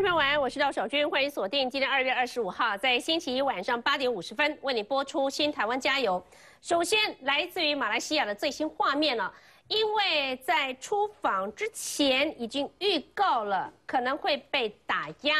众朋友晚安，我是廖小军，欢迎锁定今天二月二十五号在星期一晚上八点五十分为你播出《新台湾加油》。首先来自于马来西亚的最新画面了，因为在出访之前已经预告了可能会被打压，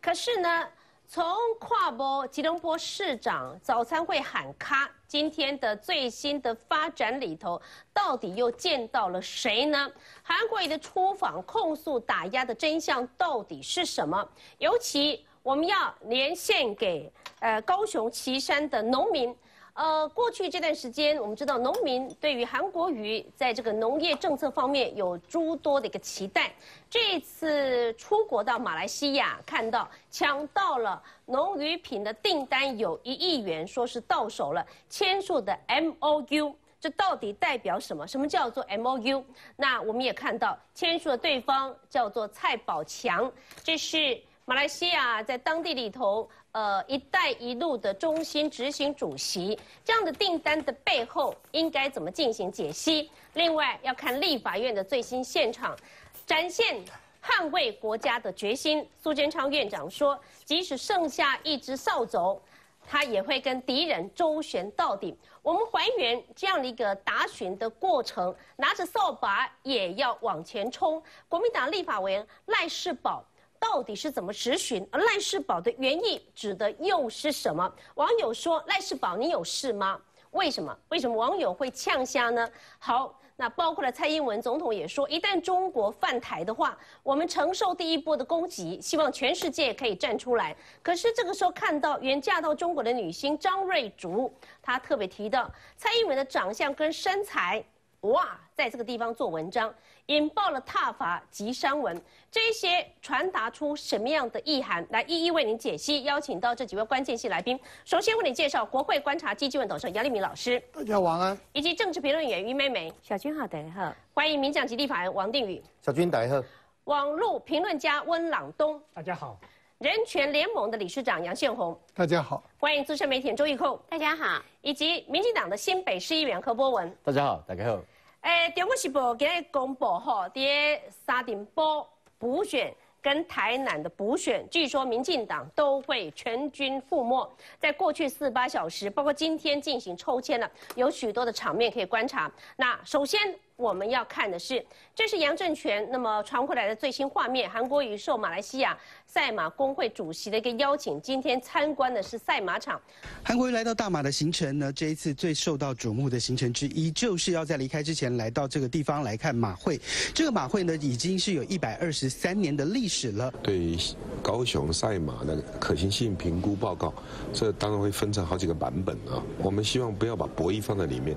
可是呢？从跨波吉隆坡市长早餐会喊卡，今天的最新的发展里头，到底又见到了谁呢？韩国瑜的出访控诉打压的真相到底是什么？尤其我们要连线给呃高雄旗山的农民。呃，过去这段时间，我们知道农民对于韩国瑜在这个农业政策方面有诸多的一个期待。这次出国到马来西亚，看到抢到了农渔品的订单有一亿元，说是到手了，签署的 M O U，这到底代表什么？什么叫做 M O U？那我们也看到签署的对方叫做蔡宝强，这是。马来西亚在当地里头，呃，“一带一路”的中心执行主席，这样的订单的背后应该怎么进行解析？另外要看立法院的最新现场，展现捍卫国家的决心。苏贞昌院长说，即使剩下一只扫帚，他也会跟敌人周旋到底。我们还原这样的一个答询的过程，拿着扫把也要往前冲。国民党立法委员赖世宝。到底是怎么实询？而赖世宝的原意指的又是什么？网友说：“赖世宝，你有事吗？为什么？为什么网友会呛瞎呢？”好，那包括了蔡英文总统也说：“一旦中国犯台的话，我们承受第一波的攻击，希望全世界可以站出来。”可是这个时候看到原嫁到中国的女星张瑞竹，她特别提到蔡英文的长相跟身材，哇，在这个地方做文章。引爆了踏伐及商文，这些传达出什么样的意涵？来一一为您解析。邀请到这几位关键性来宾，首先为你介绍国会观察基金会董事杨立明老师，大家晚安。以及政治评论员于美美，小军好，大家好。欢迎民讲及立法人王定宇，小军大家好。网络评论家温朗东，大家好。人权联盟的理事长杨宪宏，大家好。欢迎资深媒体周玉蔻，大家好。以及民进党的新北市议员柯波文，大家好，大家好。诶，中国时报今日公布吼，在沙丁波补选跟台南的补选，据说民进党都会全军覆没。在过去四十八小时，包括今天进行抽签了，有许多的场面可以观察。那首先。我们要看的是，这是杨政权那么传回来的最新画面。韩国瑜受马来西亚赛马工会主席的一个邀请，今天参观的是赛马场。韩国瑜来到大马的行程呢，这一次最受到瞩目的行程之一，就是要在离开之前来到这个地方来看马会。这个马会呢，已经是有一百二十三年的历史了。对高雄赛马的可行性评估报告，这当然会分成好几个版本啊。我们希望不要把博弈放在里面，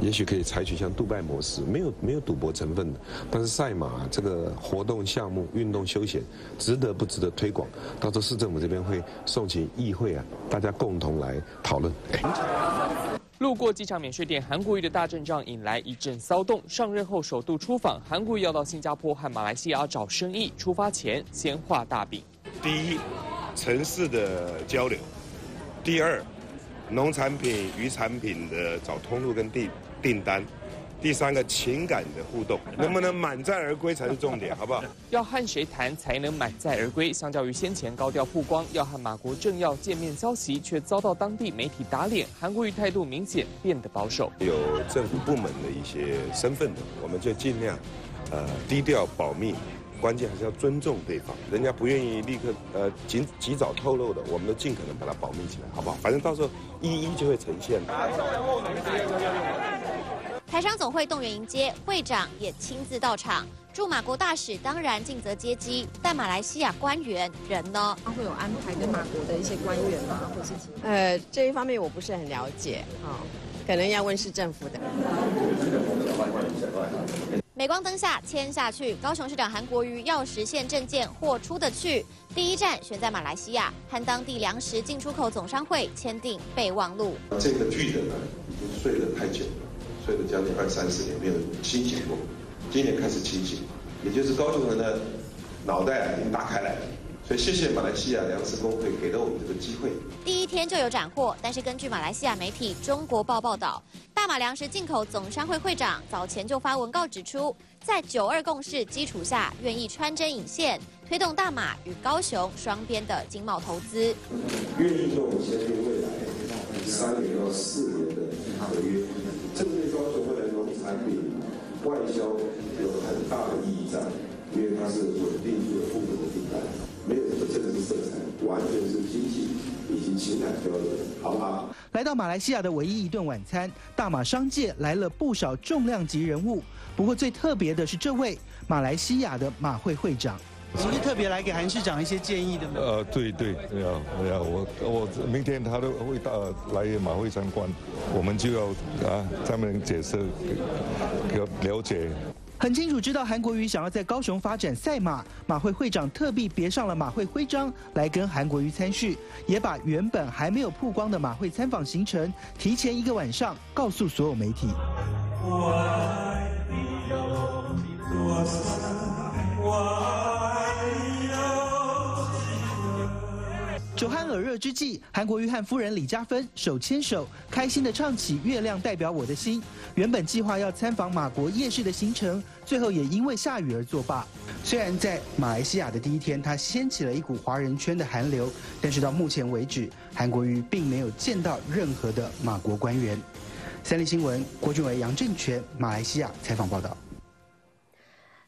也许可以采取像杜拜模式。没有没有赌博成分的，但是赛马这个活动项目、运动休闲，值得不值得推广？到时候市政府这边会送请议会啊，大家共同来讨论。路过机场免税店，韩国瑜的大阵仗引来一阵骚动。上任后首度出访，韩国瑜要到新加坡和马来西亚找生意，出发前先画大饼。第一，城市的交流；第二，农产品、渔产品的找通路跟订订单。第三个情感的互动，能不能满载而归才是重点，好不好？要和谁谈才能满载而归？相较于先前高调曝光要和马国政要见面消息，却遭到当地媒体打脸，韩国瑜态度明显变得保守。有政府部门的一些身份的，我们就尽量，呃，低调保密，关键还是要尊重对方。人家不愿意立刻呃及及早透露的，我们都尽可能把它保密起来，好不好？反正到时候一一就会呈现。台商总会动员迎接，会长也亲自到场。驻马国大使当然尽责接机，但马来西亚官员人呢？他会有安排跟马国的一些官员吗？或是其？呃，这一方面我不是很了解，啊，可能要问市政府的。镁光灯下签下去，高雄市长韩国瑜要实现证件或出得去，第一站选在马来西亚，和当地粮食进出口总商会签订备忘录。这个巨人呢，已经睡得太久。睡了将近二三十年，没有清醒过。今年开始清醒，也就是高雄人的脑袋已经打开来了。所以谢谢马来西亚粮食工会给了我们这个机会。第一天就有斩获，但是根据马来西亚媒体《中国报》报道，大大马粮食进口总商会会长早前就发文告指出，在九二共识基础下，愿意穿针引线，推动大马与高雄双边的经贸投资。愿意跟我们签订未来三年到四年的合约，产品外销有很大的意义在，因为它是稳定住了父母的订单，没有什么政治色彩，完全是经济以及情感交流，好不好？来到马来西亚的唯一一顿晚餐，大马商界来了不少重量级人物。不过最特别的是这位马来西亚的马会会长。今天特别来给韩市长一些建议的吗？呃，对对对啊，对啊，我我明天他都会到来马会参观，我们就要啊，他们解释要了解。很清楚知道韩国瑜想要在高雄发展赛马，马会会长特地别上了马会徽章来跟韩国瑜参叙，也把原本还没有曝光的马会参访行程提前一个晚上告诉所有媒体。酒酣耳热之际，韩国瑜和夫人李嘉芬手牵手，开心的唱起《月亮代表我的心》。原本计划要参访马国夜市的行程，最后也因为下雨而作罢。虽然在马来西亚的第一天，他掀起了一股华人圈的寒流，但是到目前为止，韩国瑜并没有见到任何的马国官员。三立新闻郭俊伟、杨正全，马来西亚采访报道。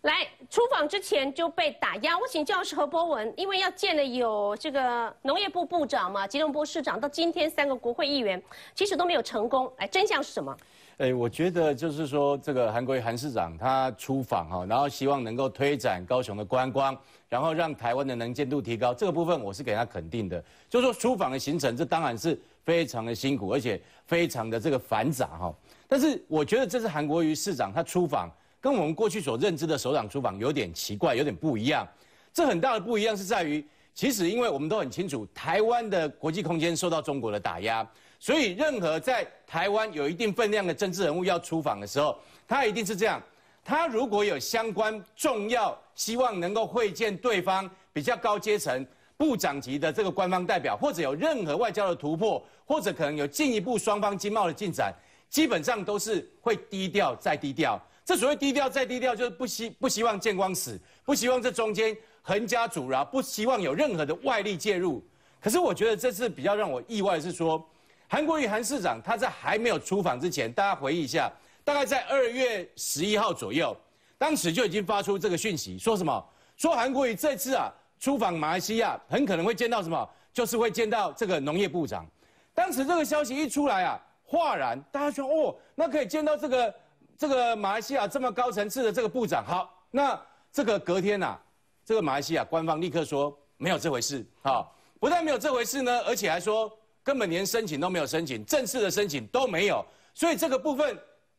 来出访之前就被打压，我请教授何博文，因为要见了有这个农业部部长嘛，吉隆坡市长，到今天三个国会议员，其实都没有成功。哎，真相是什么？哎，我觉得就是说，这个韩国瑜韩市长他出访哈，然后希望能够推展高雄的观光，然后让台湾的能见度提高，这个部分我是给他肯定的。就是说出访的行程，这当然是非常的辛苦，而且非常的这个繁杂哈。但是我觉得这是韩国瑜市长他出访。跟我们过去所认知的首长出访有点奇怪，有点不一样。这很大的不一样是在于，其实因为我们都很清楚，台湾的国际空间受到中国的打压，所以任何在台湾有一定分量的政治人物要出访的时候，他一定是这样：他如果有相关重要，希望能够会见对方比较高阶层部长级的这个官方代表，或者有任何外交的突破，或者可能有进一步双方经贸的进展，基本上都是会低调再低调。这所谓低调再低调，就是不希不希望见光死，不希望这中间横加阻挠，不希望有任何的外力介入。可是我觉得这次比较让我意外的是说，韩国瑜韩市长他在还没有出访之前，大家回忆一下，大概在二月十一号左右，当时就已经发出这个讯息，说什么？说韩国瑜这次啊出访马来西亚，很可能会见到什么？就是会见到这个农业部长。当时这个消息一出来啊，哗然，大家说哦，那可以见到这个。这个马来西亚这么高层次的这个部长，好，那这个隔天呐，这个马来西亚官方立刻说没有这回事，好，不但没有这回事呢，而且还说根本连申请都没有申请，正式的申请都没有，所以这个部分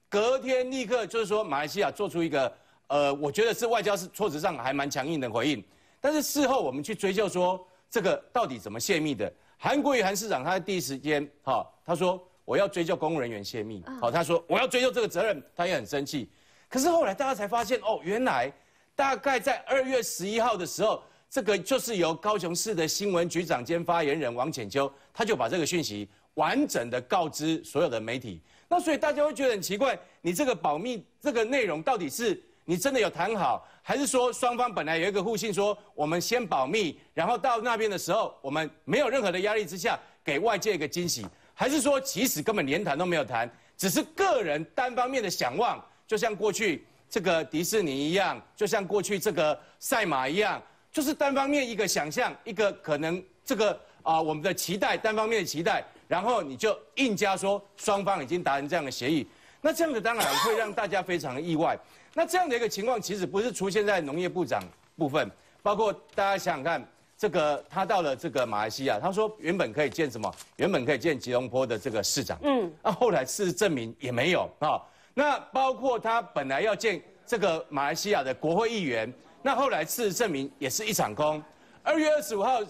隔天立刻就是说马来西亚做出一个，呃，我觉得是外交是措辞上还蛮强硬的回应，但是事后我们去追究说这个到底怎么泄密的，韩国瑜韩市长他在第一时间，好，他说。我要追究公务人员泄密，好，他说我要追究这个责任，他也很生气。可是后来大家才发现，哦，原来大概在二月十一号的时候，这个就是由高雄市的新闻局长兼发言人王浅秋，他就把这个讯息完整的告知所有的媒体。那所以大家会觉得很奇怪，你这个保密这个内容到底是你真的有谈好，还是说双方本来有一个互信，说我们先保密，然后到那边的时候，我们没有任何的压力之下，给外界一个惊喜。还是说，其实根本连谈都没有谈，只是个人单方面的想望，就像过去这个迪士尼一样，就像过去这个赛马一样，就是单方面一个想象，一个可能这个啊我们的期待，单方面的期待，然后你就硬加说双方已经达成这样的协议，那这样子当然会让大家非常的意外。那这样的一个情况，其实不是出现在农业部长部分，包括大家想想看。这个他到了这个马来西亚，他说原本可以见什么？原本可以见吉隆坡的这个市长，嗯，那后来事实证明也没有啊。那包括他本来要见这个马来西亚的国会议员，那后来事实证明也是一场空。二月二十五号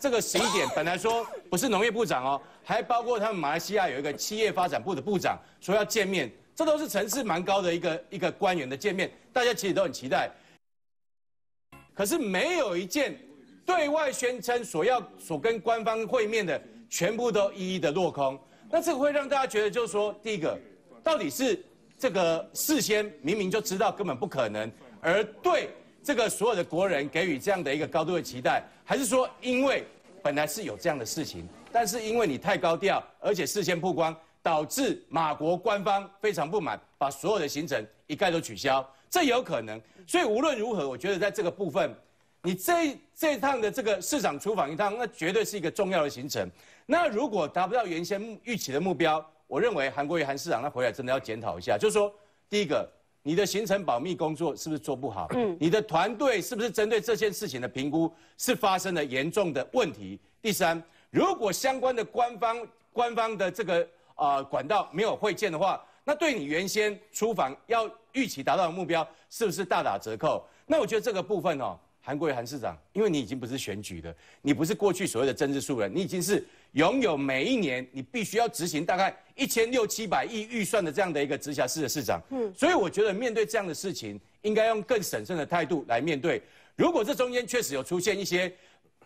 这个十一点，本来说不是农业部长哦，还包括他们马来西亚有一个企业发展部的部长说要见面，这都是层次蛮高的一个一个官员的见面，大家其实都很期待。可是没有一件。对外宣称所要所跟官方会面的全部都一一的落空，那这个会让大家觉得就是说，第一个，到底是这个事先明明就知道根本不可能，而对这个所有的国人给予这样的一个高度的期待，还是说因为本来是有这样的事情，但是因为你太高调，而且事先曝光，导致马国官方非常不满，把所有的行程一概都取消，这有可能。所以无论如何，我觉得在这个部分。你这这趟的这个市场出访一趟，那绝对是一个重要的行程。那如果达不到原先预期的目标，我认为韩国瑜韩市长他回来真的要检讨一下，就是说，第一个，你的行程保密工作是不是做不好？嗯，你的团队是不是针对这件事情的评估是发生了严重的问题？第三，如果相关的官方官方的这个啊管道没有会见的话，那对你原先出访要预期达到的目标是不是大打折扣？那我觉得这个部分哦。韩国瑜韩市长，因为你已经不是选举的，你不是过去所谓的政治素人，你已经是拥有每一年你必须要执行大概一千六七百亿预算的这样的一个直辖市的市长。嗯，所以我觉得面对这样的事情，应该用更审慎的态度来面对。如果这中间确实有出现一些，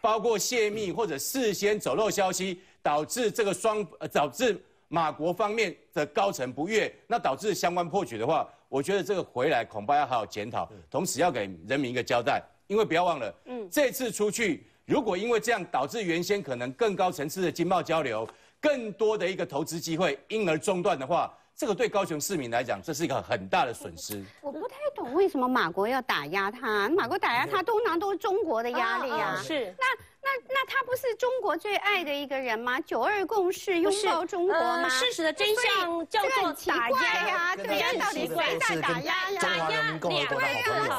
包括泄密或者事先走漏消息，导致这个双呃导致马国方面的高层不悦，那导致相关破局的话，我觉得这个回来恐怕要好好检讨，同时要给人民一个交代。因为不要忘了，嗯，这次出去，如果因为这样导致原先可能更高层次的经贸交流、更多的一个投资机会因而中断的话，这个对高雄市民来讲，这是一个很大的损失。我不太懂为什么马国要打压他，马国打压他，通常都是中国的压力啊。是那。那那他不是中国最爱的一个人吗？九二共识，拥抱中国吗？事实的真相叫做打压呀，对呀，到底谁在打压呀？打压两个呀，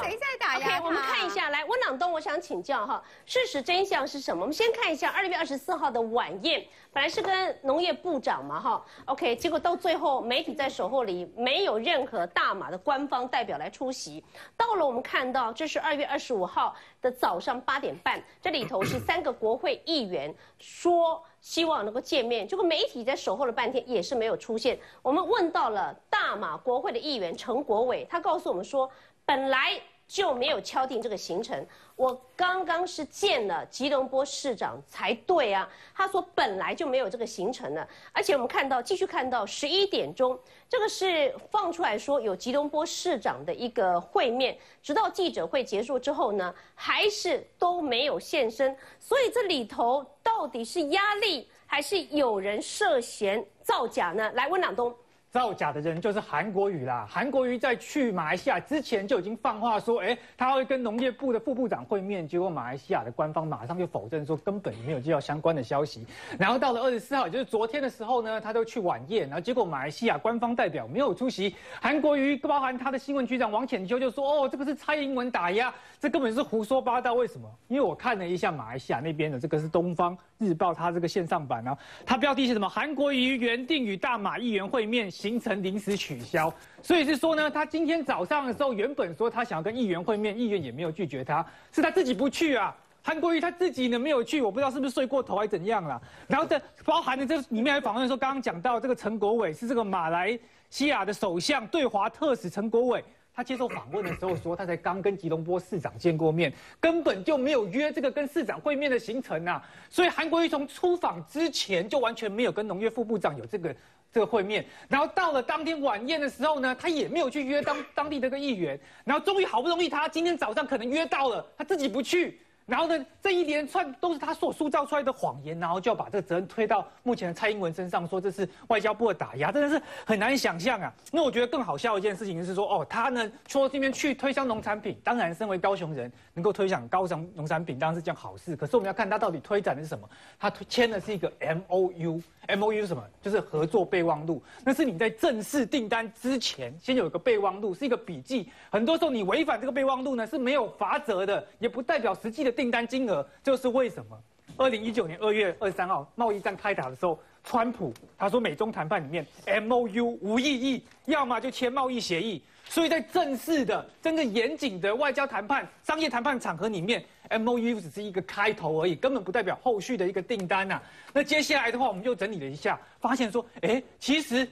谁在打压？OK，我们看一下，来温朗东，我想请教哈，事实真相是什么？我们先看一下二月二十四号的晚宴，本来是跟农业部长嘛哈，OK，结果到最后媒体在守候里没有任何大马的官方代表来出席。到了我们看到，这是二月二十五号的早上八点半，这里头是三。个国会议员说希望能够见面，结果媒体在守候了半天也是没有出现。我们问到了大马国会的议员陈国伟，他告诉我们说，本来。就没有敲定这个行程。我刚刚是见了吉隆坡市长才对啊。他说本来就没有这个行程的，而且我们看到继续看到十一点钟，这个是放出来说有吉隆坡市长的一个会面，直到记者会结束之后呢，还是都没有现身。所以这里头到底是压力，还是有人涉嫌造假呢？来，温朗东。造假的人就是韩国瑜啦。韩国瑜在去马来西亚之前就已经放话说，哎，他会跟农业部的副部长会面。结果马来西亚的官方马上就否认说，根本没有接到相关的消息。然后到了二十四号，也就是昨天的时候呢，他都去晚宴，然后结果马来西亚官方代表没有出席。韩国瑜包含他的新闻局长王浅秋就说，哦，这个是蔡英文打压，这根本是胡说八道。为什么？因为我看了一下马来西亚那边的这个是东方日报，它这个线上版呢，它标题是什么？韩国瑜原定与大马议员会面。行程临时取消，所以是说呢，他今天早上的时候原本说他想要跟议员会面，议员也没有拒绝他，是他自己不去啊。韩国瑜他自己呢没有去，我不知道是不是睡过头还是怎样了。然后这包含的这里面还访问说，刚刚讲到这个陈国伟是这个马来西亚的首相对华特使陈国伟。他接受访问的时候说，他才刚跟吉隆坡市长见过面，根本就没有约这个跟市长会面的行程呐。所以韩国瑜从出访之前就完全没有跟农业副部长有这个这个会面，然后到了当天晚宴的时候呢，他也没有去约当当地的个议员，然后终于好不容易他今天早上可能约到了，他自己不去。然后呢，这一连串都是他所塑造出来的谎言，然后就要把这个责任推到目前的蔡英文身上，说这是外交部的打压，真的是很难想象啊。那我觉得更好笑一件事情就是说，哦，他呢说这边去推销农产品，当然身为高雄人能够推广高雄农产品当然是件好事。可是我们要看他到底推展的是什么，他签的是一个 M O U，M O U 是什么？就是合作备忘录。那是你在正式订单之前先有一个备忘录，是一个笔记。很多时候你违反这个备忘录呢是没有罚则的，也不代表实际的。订订单金额就是为什么？二零一九年二月二十三号贸易战开打的时候，川普他说美中谈判里面 M O U 无意义，要么就签贸易协议。所以在正式的、真正严谨的外交谈判、商业谈判场合里面，M O U 只是一个开头而已，根本不代表后续的一个订单呐。那接下来的话，我们就整理了一下，发现说，哎，其实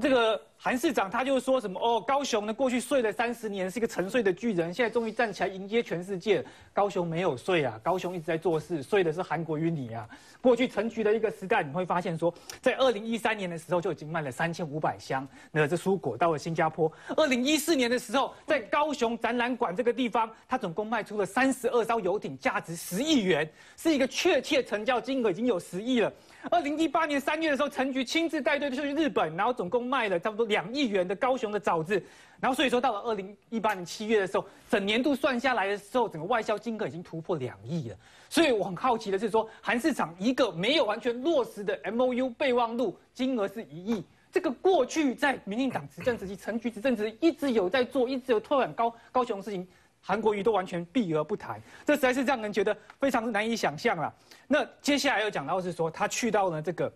这个韩市长他就说什么哦，高雄呢过去睡了三十年，是一个沉睡的巨人，现在终于站起来迎接全世界。高雄没有睡啊，高雄一直在做事，睡的是韩国与你啊。过去成局的一个时代，你会发现说，在二零一三年的时候就已经卖了三千五百箱，那这蔬果到了新加坡。二零一四年的时候，在高雄展览馆这个地方，它总共卖出了三十二艘游艇，价值十亿元，是一个确切成交金额已经有十亿了。二零一八年三月的时候，陈局亲自带队去日本，然后总共卖了差不多两亿元的高雄的枣子。然后所以说到了二零一八年七月的时候，整年度算下来的时候，整个外销金额已经突破两亿了。所以我很好奇的是说，韩市场一个没有完全落实的 M O U 备忘录，金额是一亿。这个过去在民进党执政时期，陈局执政时一直有在做，一直有拓展高高雄的事情。韩国瑜都完全避而不谈，这实在是让人觉得非常难以想象了。那接下来要讲到是说，他去到了这个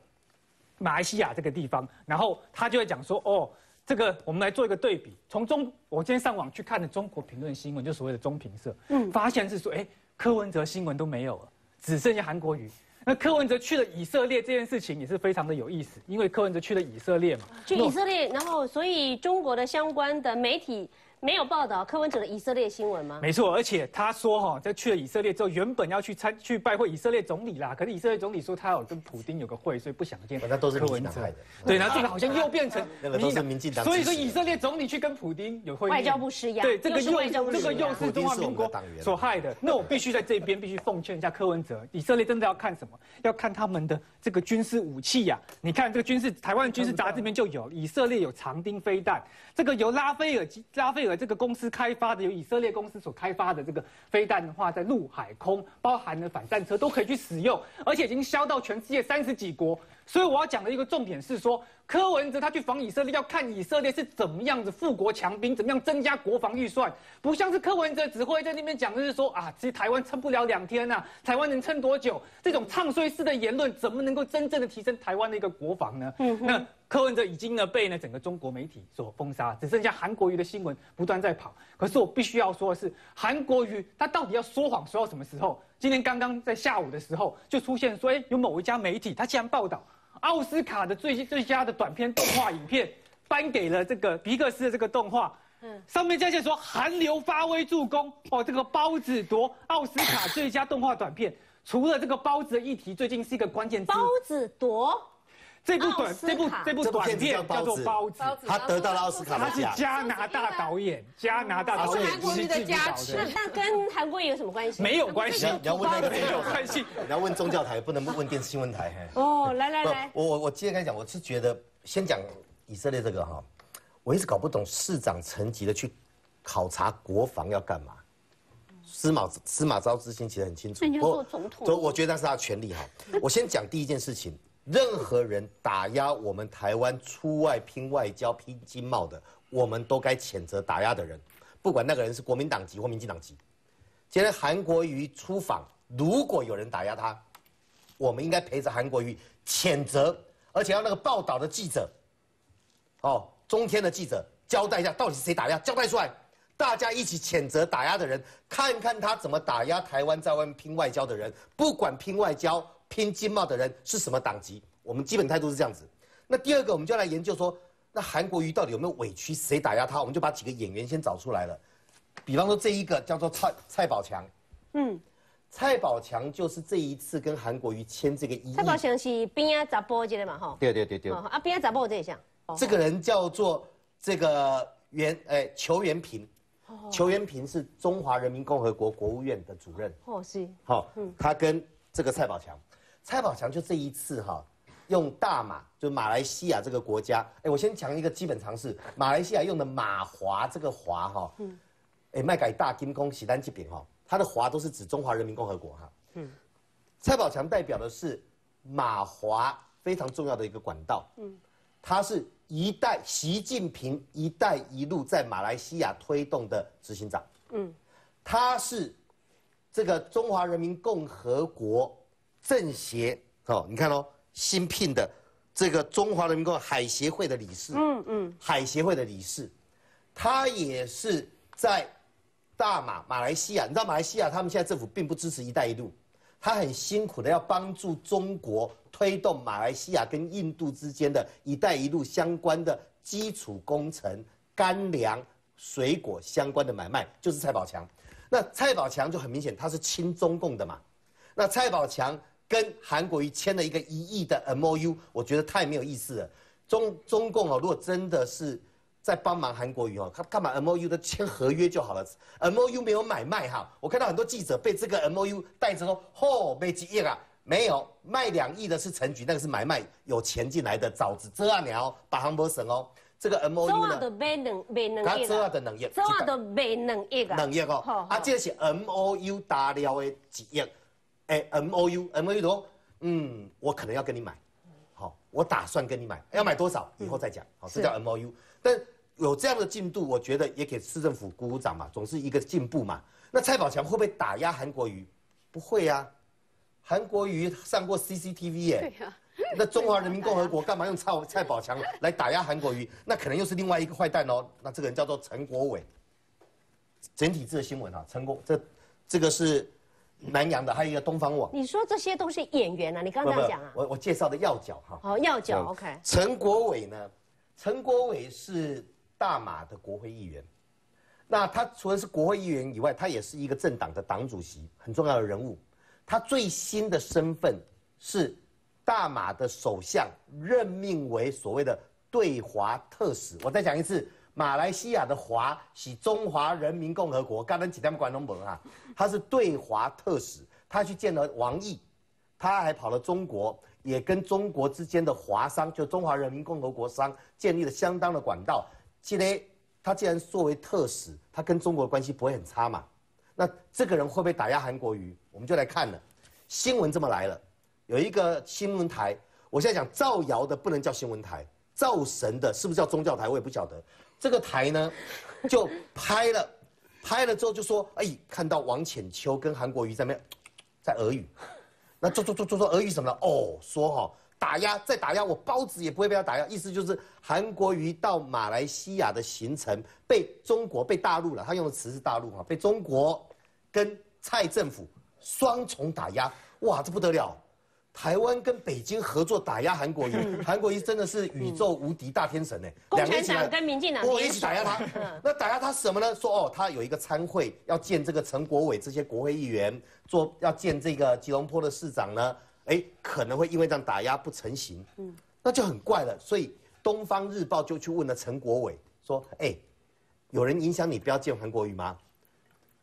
马来西亚这个地方，然后他就会讲说，哦，这个我们来做一个对比。从中，我今天上网去看的中国评论新闻，就所谓的中评社，嗯，发现是说，哎，柯文哲新闻都没有了，只剩下韩国瑜。那柯文哲去了以色列这件事情也是非常的有意思，因为柯文哲去了以色列嘛，去以色列，然后所以中国的相关的媒体。没有报道柯文哲的以色列新闻吗？没错，而且他说哈，在去了以色列之后，原本要去参去拜会以色列总理啦，可是以色列总理说他有跟普丁有个会，所以不想见。那都是柯文哲的。对，然后这个好像又变成 那个都是民进党。所以说以色列总理去跟普丁有会，外交部施压。对，这个又这个又是中华民国所害的。那我必须在这边必须奉劝一下柯文哲，以色列真的要看什么？要看他们的这个军事武器呀。你看这个军事，台湾军事杂志里面就有，以色列有长钉飞弹，这个由拉菲尔拉菲尔这个公司开。发的由以色列公司所开发的这个飞弹的话，在陆海空包含了反战车都可以去使用，而且已经销到全世界三十几国。所以我要讲的一个重点是说，柯文哲他去访以色列，要看以色列是怎么样子富国强兵，怎么样增加国防预算，不像是柯文哲只会在那边讲，就是说啊，其实台湾撑不了两天呐，台湾能撑多久？这种唱衰式的言论，怎么能够真正的提升台湾的一个国防呢？嗯，那柯文哲已经呢被呢整个中国媒体所封杀，只剩下韩国瑜的新闻不断在跑。可是我必须要说的是，韩国瑜他到底要说谎说到什么时候？今天刚刚在下午的时候，就出现说，哎，有某一家媒体，他竟然报道奥斯卡的最最佳的短片动画影片颁给了这个皮克斯的这个动画，嗯，上面在线说韩流发威助攻，哦，这个包子夺奥斯卡最佳动画短片，除了这个包子的议题，最近是一个关键词，包子夺。这部短这部这部短片叫做《包子》，他得到了奥斯卡他是加拿大导演，加拿大导演韩国瑜的加持。那跟韩国瑜有什么关系？没有关系，你要问那个没有关系，你要问宗教台，不能问电视新闻台。哦，来来来，我我我今天跟你讲，我是觉得先讲以色列这个哈，我一直搞不懂市长层级的去考察国防要干嘛。司马司马昭之心其实很清楚，做总统，我觉得那是他的权利哈。我先讲第一件事情。任何人打压我们台湾出外拼外交、拼经贸的，我们都该谴责打压的人，不管那个人是国民党籍或民进党籍。今天韩国瑜出访，如果有人打压他，我们应该陪着韩国瑜谴责，而且要那个报道的记者，哦，中天的记者交代一下到底是谁打压，交代出来，大家一起谴责打压的人，看看他怎么打压台湾在外面拼外交的人，不管拼外交。拼经贸的人是什么党籍？我们基本态度是这样子。那第二个，我们就来研究说，那韩国瑜到底有没有委屈？谁打压他？我们就把几个演员先找出来了。比方说，这一个叫做蔡蔡宝强，嗯，蔡宝强就是这一次跟韩国瑜签这个一。蔡宝强是边啊杂波接的嘛？哈，对对对对。啊，边啊杂波这一项。这个人叫做这个袁哎裘元平，裘元平是中华人民共和国国务院的主任。哦，是。好，嗯，他跟这个蔡宝强。蔡宝强就这一次哈，用大马就马来西亚这个国家，哎，我先讲一个基本常识，马来西亚用的马华这个华哈，嗯，哎，麦改大金工喜丹吉饼哈，它的华都是指中华人民共和国哈，嗯，蔡宝强代表的是马华非常重要的一个管道，嗯，他是一带习近平“一带一路”在马来西亚推动的执行长，嗯，他是这个中华人民共和国。政协哦，你看哦，新聘的这个中华人民共和国海协会的理事，嗯嗯，海协会的理事，他也是在大马马来西亚。你知道马来西亚他们现在政府并不支持“一带一路”，他很辛苦的要帮助中国推动马来西亚跟印度之间的一带一路相关的基础工程、干粮、水果相关的买卖，就是蔡宝强。那蔡宝强就很明显，他是亲中共的嘛。那蔡宝强跟韩国瑜签了一个一亿的 M O U，我觉得太没有意思了。中中共哦，如果真的是在帮忙韩国瑜哦，他干嘛 M O U 的签合约就好了？M O U 没有买卖哈，我看到很多记者被这个 M O U 带着说，嚯，没几亿啊，没有卖两亿的是陈局，那个是买卖有钱进来的枣子遮啊鸟把航博省哦，这个 M O U 呢？的卖两卖两他亿遮啊的两亿，的卖两亿啊，两亿哦，啊，这是 M O U 达了的几亿，哎，M O U M O U 说，嗯，我可能要跟你买，好，我打算跟你买，要买多少以后再讲，好，这叫 M O U，但有这样的进度，我觉得也给市政府鼓鼓掌嘛，总是一个进步嘛。那蔡宝强会不会打压韩国瑜？不会啊，韩国瑜上过 CCTV 耶、对呀，那中华人民共和国干嘛用蔡蔡宝强来打压韩国瑜？那可能又是另外一个坏蛋哦。那这个人叫做陈国伟。整体字的新闻啊，陈国这这个是南洋的，还有一个东方网。你说这些都是演员啊？你刚刚讲啊？我我介绍的要角哈。好，要角嗯 OK。陈国伟呢？陈国伟是大马的国会议员。那他除了是国会议员以外，他也是一个政党的党主席，很重要的人物。他最新的身份是大马的首相任命为所谓的对华特使。我再讲一次，马来西亚的华是中华人民共和国，刚才几天关东本啊，他是对华特使，他去见了王毅，他还跑了中国，也跟中国之间的华商，就中华人民共和国商建立了相当的管道。今天他既然作为特使，他跟中国的关系不会很差嘛？那这个人会不会打压韩国瑜？我们就来看了。新闻这么来了，有一个新闻台，我现在讲造谣的不能叫新闻台，造神的是不是叫宗教台？我也不晓得。这个台呢，就拍了，拍了之后就说，哎，看到王浅秋跟韩国瑜在那在俄语，那做做做做做俄语什么呢？哦，说哈、打压再打压我包子也不会被他打压，意思就是韩国瑜到马来西亚的行程被中国被大陆了，他用的词是大陆哈，被中国跟蔡政府双重打压，哇，这不得了！台湾跟北京合作打压韩国瑜，韩国瑜真的是宇宙无敌大天神呢。共产党跟民进党我一起打压他。那打压他什么呢？说哦，他有一个参会要见这个陈国伟这些国会议员，做要见这个吉隆坡的市长呢，哎，可能会因为这样打压不成行。嗯，那就很怪了。所以《东方日报》就去问了陈国伟，说：“哎，有人影响你不要见韩国瑜吗？”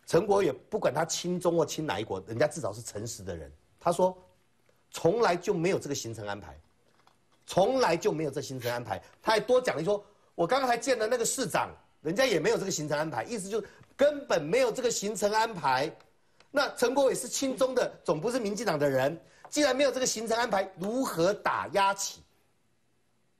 陈国伟不管他亲中或亲哪一国，人家至少是诚实的人。他说，从来就没有这个行程安排，从来就没有这行程安排。他还多讲了一说，我刚刚还见了那个市长，人家也没有这个行程安排，意思就是根本没有这个行程安排。那陈国伟是亲中的，总不是民进党的人，既然没有这个行程安排，如何打压起？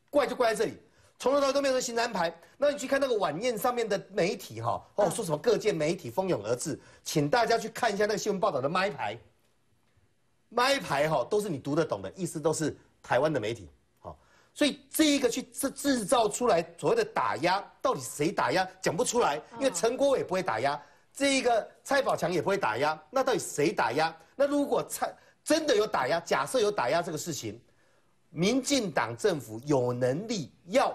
怪就怪在这里，从头到尾都没有这行程安排。那你去看那个晚宴上面的媒体哈，哦，说什么各界媒体蜂拥而至，请大家去看一下那个新闻报道的麦牌，麦牌哈都是你读得懂的，意思都是台湾的媒体，好，所以这一个去制制造出来所谓的打压，到底谁打压讲不出来，因为陈国伟不会打压，这一个蔡宝强也不会打压，那到底谁打压？那如果蔡真的有打压，假设有打压这个事情，民进党政府有能力要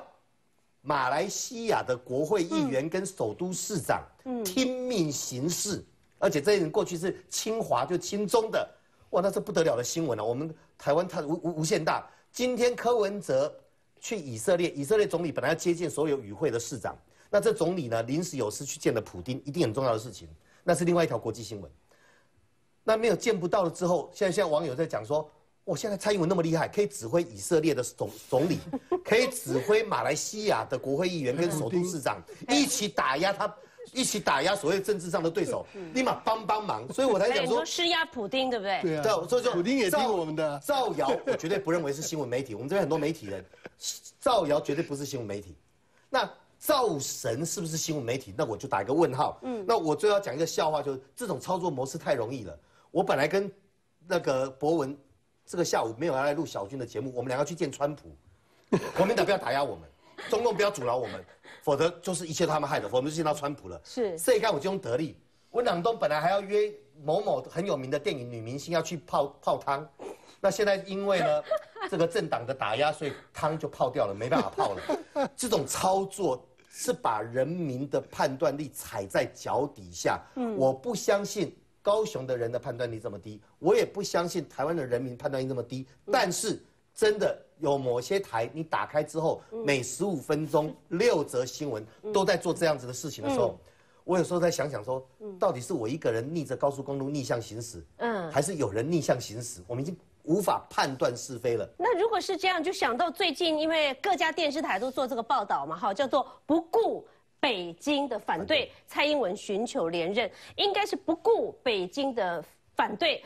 马来西亚的国会议员跟首都市长听命行事，而且这些人过去是清华就亲中的，哇，那是不得了的新闻啊、我们台湾它无无无限大。今天柯文哲去以色列，以色列总理本来要接见所有与会的市长，那这总理呢临时有事去见了普丁，一定很重要的事情，那是另外一条国际新闻。那没有见不到了之后，现在现在网友在讲说，哇，现在蔡英文那么厉害，可以指挥以色列的总总理，可以指挥马来西亚的国会议员跟首都市长 一起打压他，一起打压所谓政治上的对手，立马帮帮忙。所以我才哎，讲说施压普丁，对不对？对啊，所以说普丁也听我们的造谣，我绝对不认为是新闻媒体。我们这边很多媒体人，造谣绝对不是新闻媒体。那造神是不是新闻媒体？那我就打一个问号。嗯，那我最后要讲一个笑话，就是这种操作模式太容易了。我本来跟那个博文这个下午没有要来录小军的节目，我们两个去见川普，国民党不要打压我们，中共不要阻挠我们，否则就是一切他们害的，我们就见到川普了。是这一看我就用得力。温朗东本来还要约某某很有名的电影女明星要去泡泡汤，那现在因为呢，这个政党的打压，所以汤就泡掉了，没办法泡了。这种操作是把人民的判断力踩在脚底下。嗯，我不相信高雄的人的判断力这么低，我也不相信台湾的人民判断力这么低。但是真的有某些台，你打开之后，每十五分钟 六则新闻都在做这样子的事情的时候。我有时候在想想说，到底是我一个人逆着高速公路逆向行驶，嗯，还是有人逆向行驶？我们已经无法判断是非了。那如果是这样，就想到最近，因为各家电视台都做这个报道嘛，哈，叫做不顾北京的反对，蔡英文寻求连任，应该是不顾北京的反对。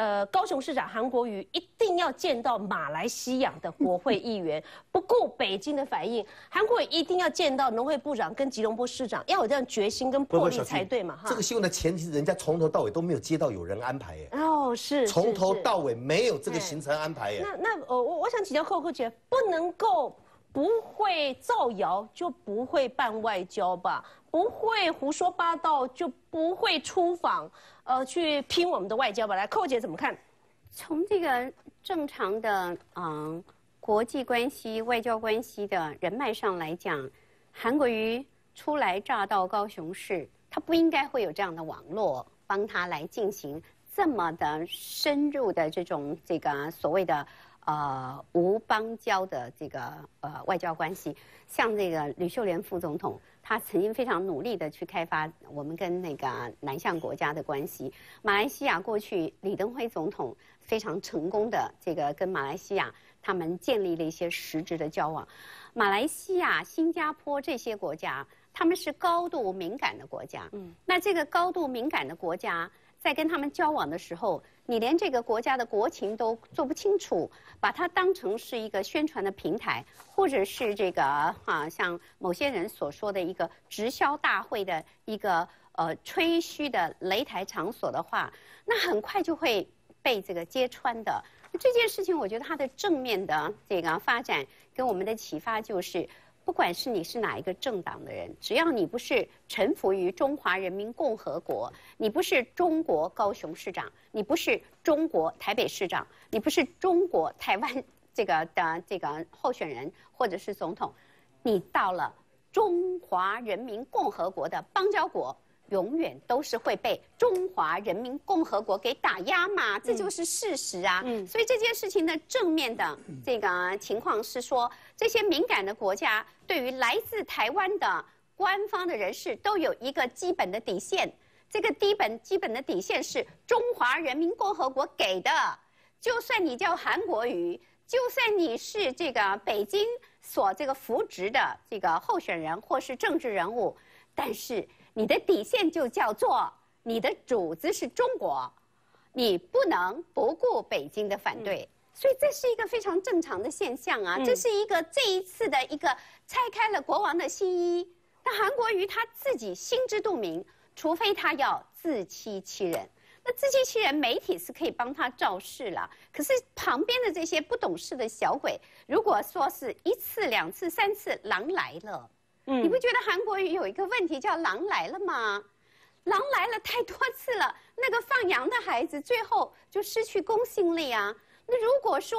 呃，高雄市长韩国瑜一定要见到马来西亚的国会议员，不顾北京的反应，韩国瑜一定要见到农会部长跟吉隆坡市长，要有这样决心跟魄力才对嘛？哈，这个新闻的前提是人家从头到尾都没有接到有人安排哎。哦，是，从头到尾没有这个行程安排耶。那那呃，我我想请教寇寇姐，不能够不会造谣就不会办外交吧？不会胡说八道就不会出访。呃，去拼我们的外交吧。来，寇姐怎么看？从这个正常的嗯国际关系、外交关系的人脉上来讲，韩国瑜初来乍到高雄市，他不应该会有这样的网络帮他来进行这么的深入的这种这个所谓的呃无邦交的这个呃外交关系。像这个吕秀莲副总统。他曾经非常努力的去开发我们跟那个南向国家的关系。马来西亚过去李登辉总统非常成功的这个跟马来西亚他们建立了一些实质的交往。马来西亚、新加坡这些国家，他们是高度敏感的国家。嗯，那这个高度敏感的国家。在跟他们交往的时候，你连这个国家的国情都做不清楚，把它当成是一个宣传的平台，或者是这个哈像某些人所说的一个直销大会的一个呃吹嘘的擂台场所的话，那很快就会被这个揭穿的。这件事情，我觉得它的正面的这个发展跟我们的启发就是。不管是你是哪一个政党的人，只要你不是臣服于中华人民共和国，你不是中国高雄市长，你不是中国台北市长，你不是中国台湾这个的这个候选人或者是总统，你到了中华人民共和国的邦交国。永远都是会被中华人民共和国给打压嘛，这就是事实啊。所以这件事情的正面的这个情况是说，这些敏感的国家对于来自台湾的官方的人士都有一个基本的底线，这个基本基本的底线是中华人民共和国给的。就算你叫韩国瑜，就算你是这个北京所这个扶植的这个候选人或是政治人物，但是。你的底线就叫做你的主子是中国，你不能不顾北京的反对，所以这是一个非常正常的现象啊。这是一个这一次的一个拆开了国王的新衣。那韩国瑜他自己心知肚明，除非他要自欺欺人，那自欺欺人媒体是可以帮他造势了。可是旁边的这些不懂事的小鬼，如果说是一次、两次、三次，狼来了。你不觉得韩国语有一个问题叫“狼来了”吗？狼来了太多次了，那个放羊的孩子最后就失去公信力啊。那如果说